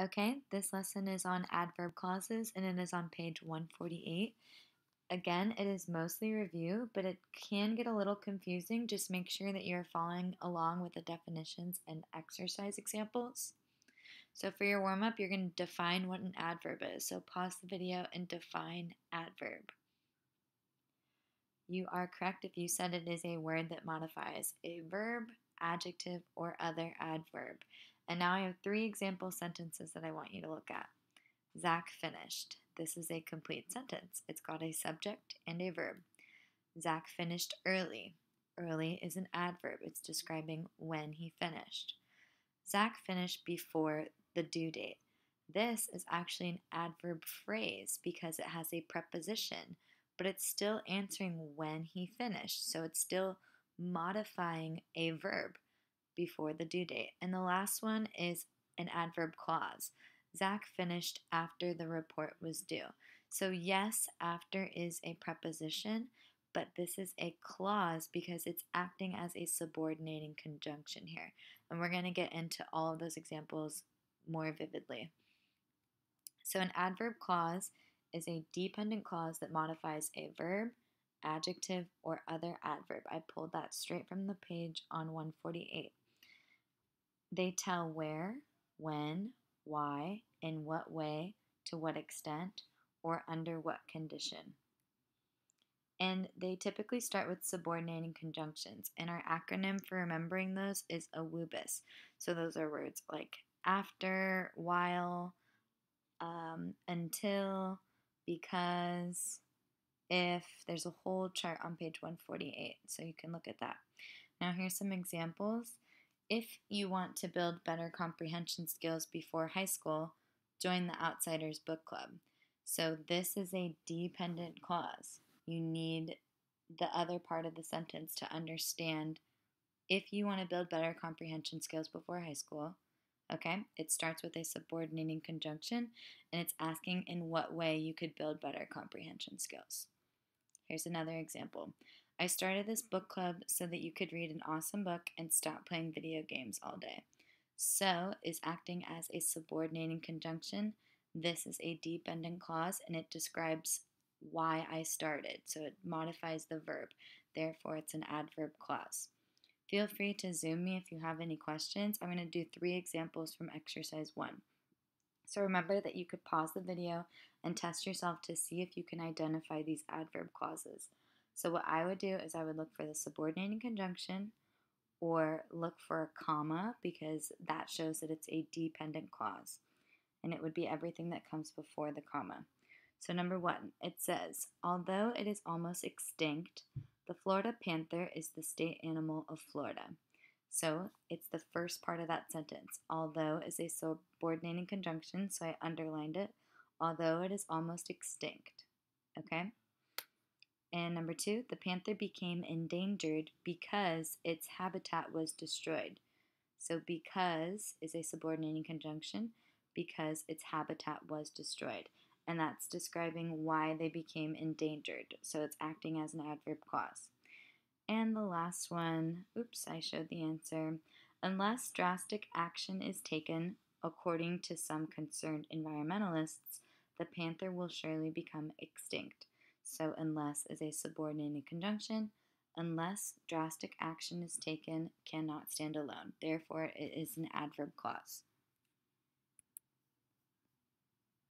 Okay, this lesson is on adverb clauses and it is on page 148. Again, it is mostly review, but it can get a little confusing. Just make sure that you're following along with the definitions and exercise examples. So for your warm up, you're going to define what an adverb is. So pause the video and define adverb. You are correct if you said it is a word that modifies a verb, adjective, or other adverb. And now I have three example sentences that I want you to look at. Zach finished. This is a complete sentence. It's got a subject and a verb. Zach finished early. Early is an adverb, it's describing when he finished. Zach finished before the due date. This is actually an adverb phrase because it has a preposition, but it's still answering when he finished. So it's still modifying a verb before the due date. And the last one is an adverb clause. Zach finished after the report was due. So, yes, after is a preposition, but this is a clause because it's acting as a subordinating conjunction here. And we're going to get into all of those examples more vividly. So, an adverb clause is a dependent clause that modifies a verb, adjective, or other adverb. I pulled that straight from the page on 148. They tell where, when, why, in what way, to what extent, or under what condition. And they typically start with subordinating conjunctions. And our acronym for remembering those is AWUBIS. So those are words like after, while, um, until, because, if. There's a whole chart on page 148, so you can look at that. Now, here's some examples. If you want to build better comprehension skills before high school, join the Outsiders Book Club. So, this is a dependent clause. You need the other part of the sentence to understand if you want to build better comprehension skills before high school. Okay, it starts with a subordinating conjunction and it's asking in what way you could build better comprehension skills. Here's another example. I started this book club so that you could read an awesome book and stop playing video games all day. So is acting as a subordinating conjunction. This is a dependent clause and it describes why I started. So it modifies the verb. Therefore, it's an adverb clause. Feel free to Zoom me if you have any questions. I'm going to do three examples from exercise one. So remember that you could pause the video and test yourself to see if you can identify these adverb clauses. So what I would do is I would look for the subordinating conjunction or look for a comma because that shows that it's a dependent clause. And it would be everything that comes before the comma. So number one, it says, although it is almost extinct, the Florida panther is the state animal of Florida. So it's the first part of that sentence. Although is a subordinating conjunction, so I underlined it. Although it is almost extinct. Okay? And number two, the panther became endangered because its habitat was destroyed. So, because is a subordinating conjunction because its habitat was destroyed. And that's describing why they became endangered. So, it's acting as an adverb clause. And the last one, oops, I showed the answer. Unless drastic action is taken, according to some concerned environmentalists, the panther will surely become extinct. So, unless is a subordinated conjunction. Unless drastic action is taken, cannot stand alone. Therefore, it is an adverb clause.